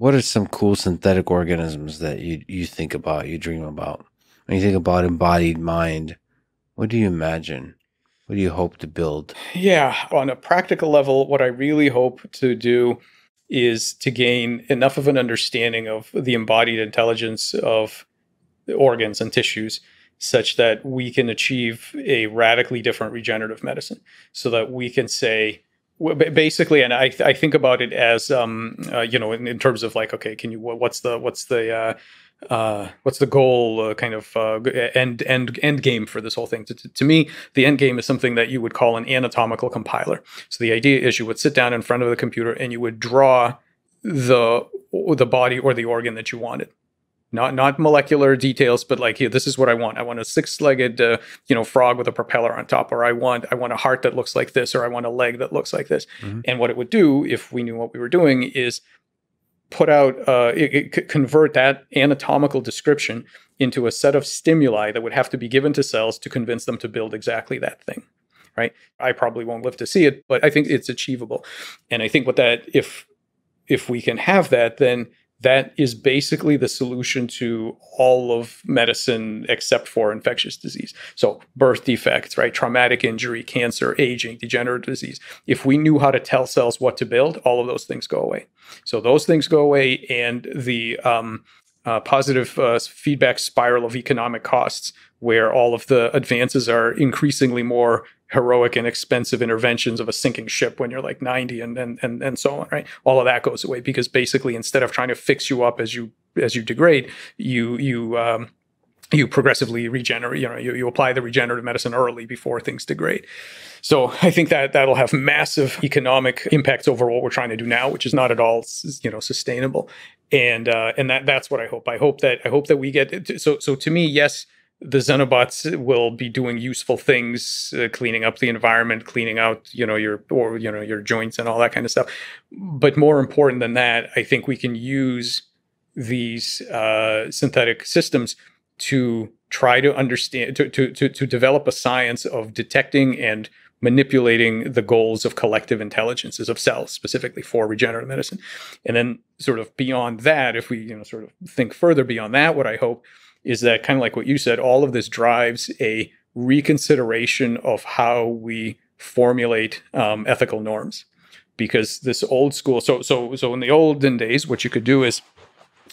What are some cool synthetic organisms that you you think about, you dream about? When you think about embodied mind, what do you imagine? What do you hope to build? Yeah, on a practical level, what I really hope to do is to gain enough of an understanding of the embodied intelligence of organs and tissues such that we can achieve a radically different regenerative medicine so that we can say basically and i, I think about it as um, uh, you know in, in, terms of like okay can you what's the what's the uh, uh, what's the goal uh, kind of uh, end end end game for this whole thing? To, to, to, me the end game is something that you would call an anatomical compiler. So the idea is you would sit down in front of the computer and you would draw the the body or the organ that you wanted not not molecular details but like here this is what i want. I want a six-legged uh, you know frog with a propeller on top or i want i want a heart that looks like this or i want a leg that looks like this. Mm-hmm. and what it would do if we knew what we were doing is put out uh, it, it could convert that anatomical description into a set of stimuli that would have to be given to cells to convince them to build exactly that thing right? I probably won't live to see it but i think it's achievable. And i think what that if if we can have that then that is basically the solution to all of medicine except for infectious disease. So, birth defects, right? Traumatic injury, cancer, aging, degenerative disease. If we knew how to tell cells what to build, all of those things go away. So, those things go away, and the um, uh, positive uh, feedback spiral of economic costs, where all of the advances are increasingly more heroic and expensive interventions of a sinking ship when you're like 90 and and and, and so on right? All of that goes away because basically instead of trying to fix you up as you as you degrade you you um, you progressively regenerate you know you, you apply the regenerative medicine early before things degrade. So i think that that'll have massive economic impacts over what we're trying to do now which is not at all you know sustainable and uh, and that that's what i hope i hope that i hope that we get so so to me yes the Xenobots will be doing useful things, uh, cleaning up the environment, cleaning out, you know, your or you know your joints and all that kind of stuff. But more important than that, I think we can use these uh, synthetic systems to try to understand to, to to to develop a science of detecting and manipulating the goals of collective intelligences of cells specifically for regenerative medicine and then sort of beyond that if we you know sort of think further beyond that what i hope is that kind of like what you said, all of this drives a reconsideration of how we formulate um, ethical norms. Because this old school, so so so in the olden days, what you could do is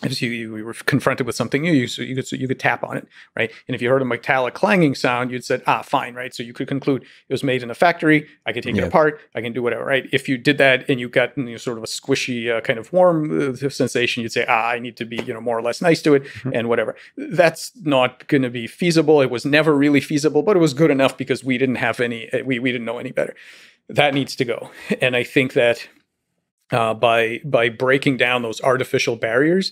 if you, you were confronted with something new, you, so you could so you could tap on it, right? And if you heard a metallic clanging sound, you'd said, ah, fine, right? So you could conclude it was made in a factory. I can take yeah. it apart. I can do whatever, right? If you did that and you got you know, sort of a squishy uh, kind of warm uh, sensation, you'd say, ah, I need to be you know more or less nice to it mm-hmm. and whatever. That's not going to be feasible. It was never really feasible, but it was good enough because we didn't have any. Uh, we we didn't know any better. That needs to go, and I think that uh, by by breaking down those artificial barriers,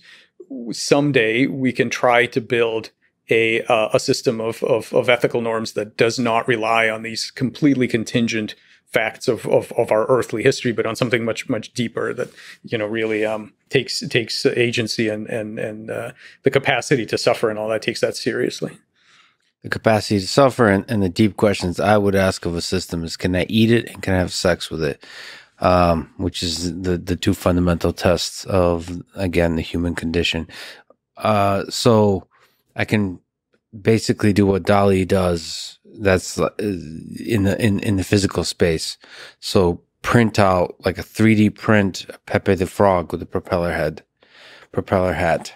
someday we can try to build a uh, a system of, of, of ethical norms that does not rely on these completely contingent facts of, of, of our earthly history, but on something much much deeper that you know really um, takes takes agency and and and uh, the capacity to suffer and all that takes that seriously. The capacity to suffer and, and the deep questions I would ask of a system is: Can I eat it and can I have sex with it? Um, which is the the two fundamental tests of again the human condition. Uh, so I can basically do what DALL-E does. That's uh, in the in in the physical space. So print out like a 3D print Pepe the Frog with a propeller head, propeller hat.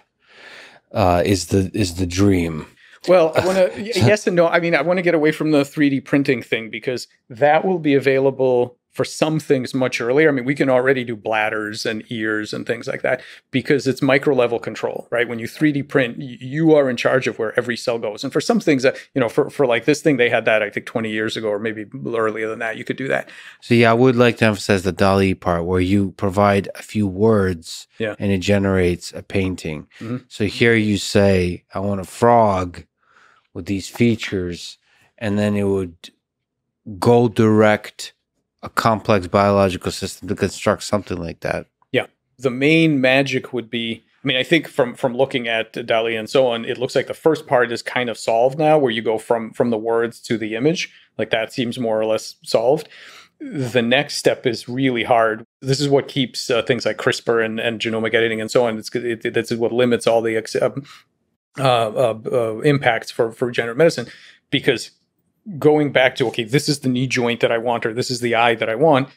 Uh, is the is the dream. Well, I want to yes and no. I mean, I want to get away from the 3D printing thing because that will be available for some things much earlier. I mean, we can already do bladders and ears and things like that because it's micro level control, right? When you 3D print, you are in charge of where every cell goes. And for some things that, you know, for, for like this thing, they had that, I think 20 years ago, or maybe earlier than that, you could do that. So yeah, I would like to emphasize the DALL-E part where you provide a few words yeah. and it generates a painting. Mm-hmm. So here you say, I want a frog with these features, and then it would go direct a complex biological system to construct something like that. Yeah. The main magic would be I mean, I think from from looking at DALL-E and so on, it looks like the first part is kind of solved now, where you go from from the words to the image. Like that seems more or less solved. the next step is really hard. This is what keeps uh, things like CRISPR and, and genomic editing and so on. It's it, it, this is what limits all the um, uh, uh, uh, impacts for for regenerative medicine, because going back to okay, this is the knee joint that I want, or this is the eye that I want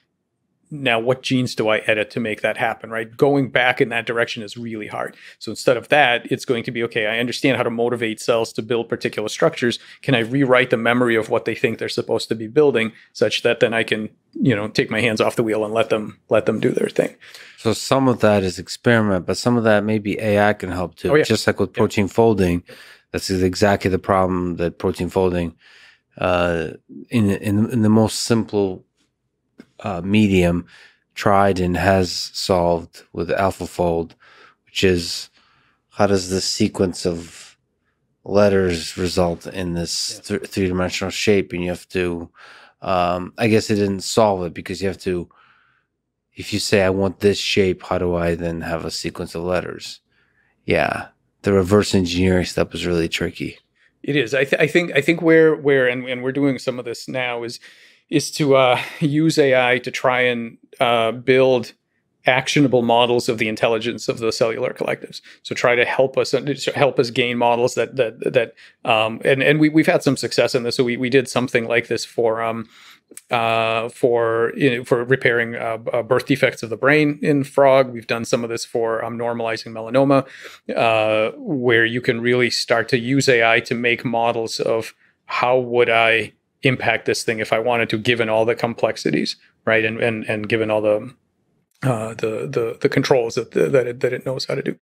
now what genes do I edit to make that happen, right? Going back in that direction is really hard. So instead of that, it's going to be okay, I understand how to motivate cells to build particular structures. Can I rewrite the memory of what they think they're supposed to be building such that then I can, you know, take my hands off the wheel and let them let them do their thing. So some of that is experiment, but some of that maybe AI can help too. Oh, yeah. Just like with protein yeah. folding, that's exactly the problem that protein folding uh, in in in the most simple uh, medium tried and has solved with AlphaFold, which is how does this sequence of letters result in this th- three dimensional shape? And you have to, um, I guess it didn't solve it because you have to, if you say, I want this shape, how do I then have a sequence of letters? Yeah. The reverse engineering step is really tricky. It is. I, th- I think. I think where where and, and we're doing some of this now is is to uh, use AI to try and uh, build actionable models of the intelligence of the cellular collectives. So try to help us and help us gain models that that that um, and and we we've had some success in this. So we we did something like this for um uh for you know, for repairing uh, uh, birth defects of the brain in frog. We've done some of this for um, normalizing melanoma, uh, where you can really start to use AI to make models of how would I impact this thing if I wanted to, given all the complexities, right? And and and given all the uh, the the the controls that that it, that it knows how to do.